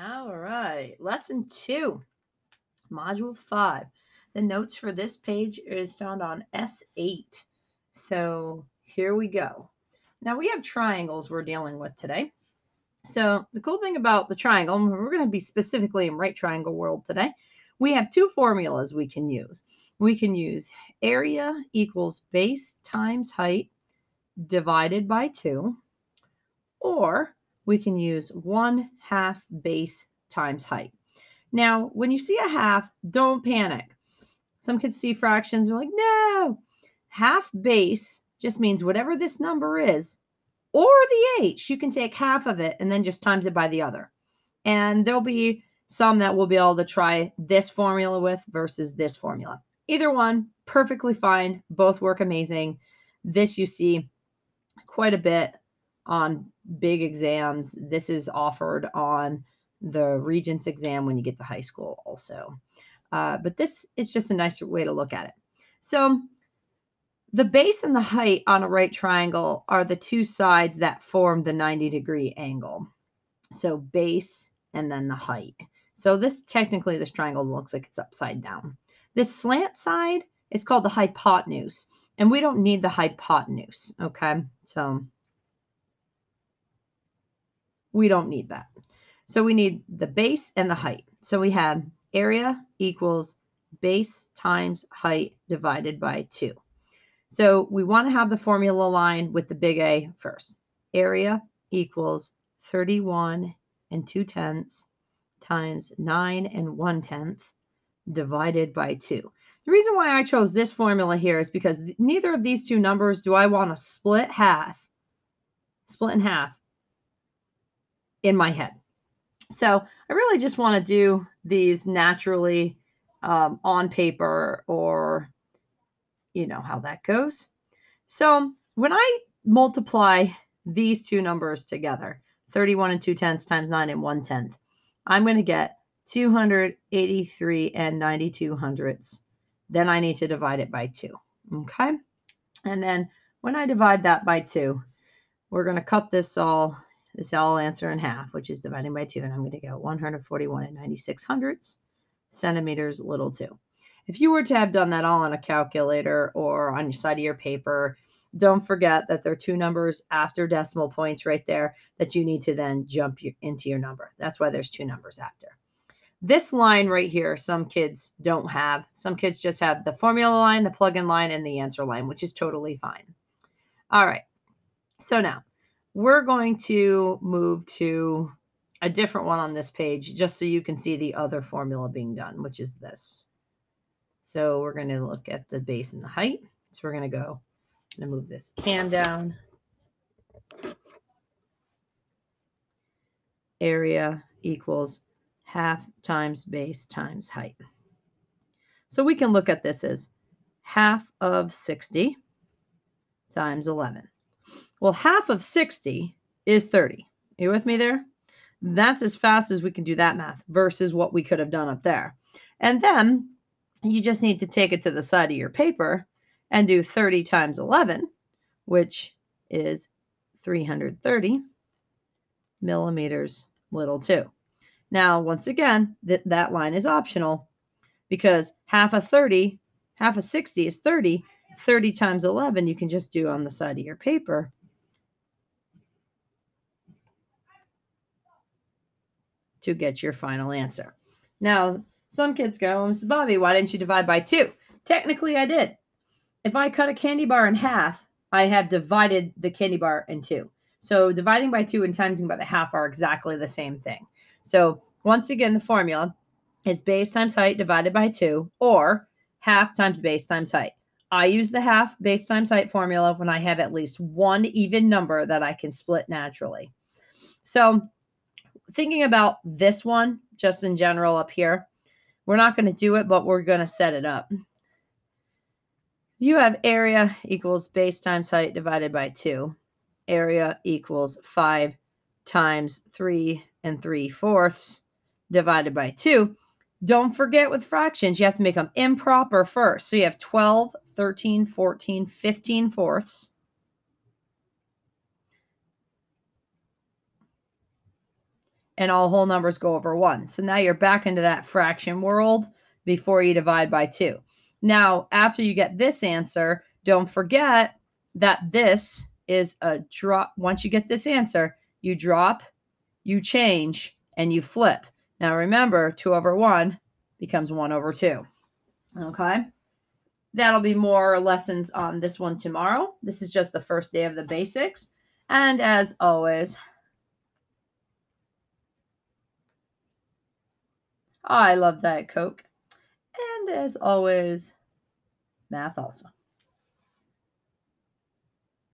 All right, lesson two, module five. The notes for this page is found on S8. So here we go. Now we have triangles we're dealing with today. So the cool thing about the triangle, we're going to be specifically in right triangle world today, we have two formulas we can use. We can use area equals base times height divided by 2, or we can use 1 half base times height. Now, when you see a half, don't panic. Some kids see fractions, they're like, no, half base just means whatever this number is, or the h, you can take half of it and then just times it by the other. And there'll be some that we'll be able to try this formula with versus this formula. Either one, perfectly fine. Both work amazing. This you see quite a bit on big exams. This is offered on the Regents exam when you get to high school also. Uh, but this is just a nicer way to look at it. So the base and the height on a right triangle are the two sides that form the 90 degree angle. So base and then the height. So this technically, this triangle looks like it's upside down. This slant side is called the hypotenuse, and we don't need the hypotenuse, okay? So we don't need that. So we need the base and the height. So we have area equals base times height divided by 2. So we want to have the formula line with the big A first. Area equals 31 and 2 tenths times 9 and 1 tenth divided by 2. The reason why I chose this formula here is because neither of these two numbers do I want to split half, split in half in my head. So I really just want to do these naturally um, on paper or you know how that goes. So when I multiply these two numbers together, 31 and 2 tenths times 9 and 1 tenth, I'm going to get 283 and 92 hundredths. Then I need to divide it by 2. Okay? And then when I divide that by 2, we're going to cut this all this all answer in half, which is dividing by 2. And I'm going to get 141 and 96 hundredths centimeters little 2. If you were to have done that all on a calculator or on your side of your paper, don't forget that there are two numbers after decimal points right there that you need to then jump into your number. That's why there's two numbers after. This line right here, some kids don't have. Some kids just have the formula line, the plug-in line, and the answer line, which is totally fine. All right. So now we're going to move to a different one on this page just so you can see the other formula being done, which is this. So we're going to look at the base and the height. So we're going to go to move this can down. Area equals half times base times height. So we can look at this as half of 60 times 11. Well, half of 60 is 30. Are you with me there? That's as fast as we can do that math versus what we could have done up there. And then you just need to take it to the side of your paper and do 30 times 11, which is 330 millimeters little 2. Now, once again, that, that line is optional because half a 30, half a 60 is 30. 30 times 11 you can just do on the side of your paper. To get your final answer. Now, some kids go, um, Mrs. Bobbie, why didn't you divide by 2? Technically, I did. If I cut a candy bar in half, I have divided the candy bar in two. So dividing by two and timesing by the half are exactly the same thing. So once again, the formula is base times height divided by two or half times base times height. I use the half base times height formula when I have at least one even number that I can split naturally. So thinking about this one, just in general up here, we're not going to do it, but we're going to set it up you have area equals base times height divided by 2. Area equals 5 times 3 and 3 fourths divided by 2. Don't forget with fractions, you have to make them improper first. So you have 12, 13, 14, 15 fourths. And all whole numbers go over 1. So now you're back into that fraction world before you divide by 2. Now, after you get this answer, don't forget that this is a drop. Once you get this answer, you drop, you change, and you flip. Now remember, 2 over 1 becomes 1 over 2. Okay? That'll be more lessons on this one tomorrow. This is just the first day of the basics. And as always, I love Diet Coke. And as always, math also.